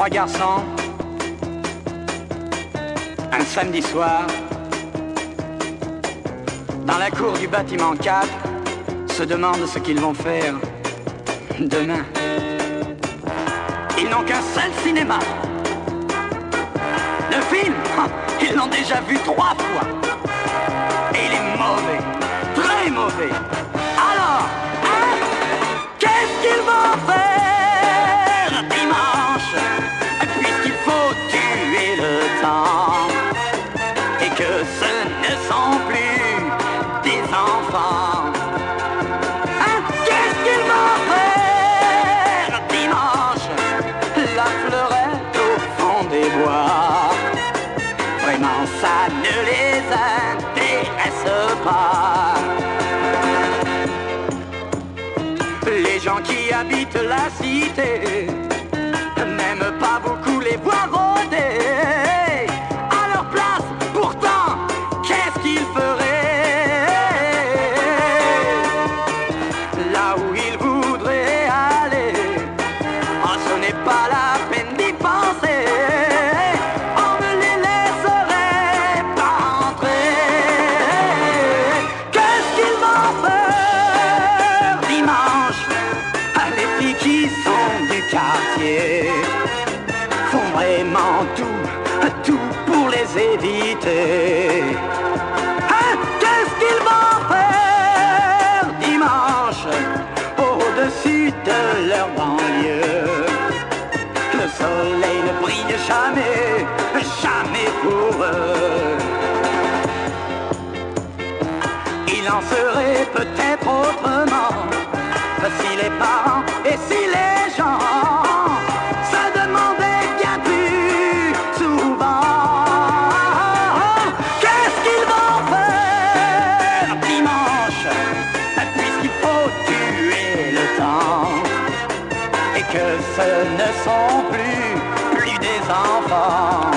Trois garçons, un samedi soir, dans la cour du bâtiment 4, se demandent ce qu'ils vont faire demain. Ils n'ont qu'un seul cinéma. Le film, ils l'ont déjà vu trois fois. Et il est mauvais, très mauvais. Que ce ne sont plus des enfants. Hein, qu'est-ce qu'ils vont faire dimanche? La fleurette au fond des bois. Vraiment, ça ne les intéresse pas. Les gens qui habitent la cité qu'est-ce qu'ils feraient Là où ils voudraient aller, oh, ce n'est pas la peine d'y penser. On ne les laisserait pas entrer. Qu'est-ce qu'ils vont faire dimanche Les filles qui sont du quartier font vraiment tout, tout pour les éviter. Jamais, jamais pour eux. Il en serait peut-être autrement si les parents et si les gens se demandaient bien plus enfants.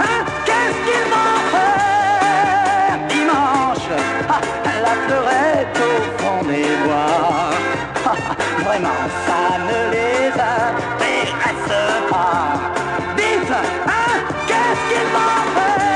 Hein, Qu'est-ce qu'ils vont faire dimanche ah, La fleurette au fond des bois. Ah, vraiment, ça ne les intéresse pas. Dites, hein, qu'est-ce qu'ils vont faire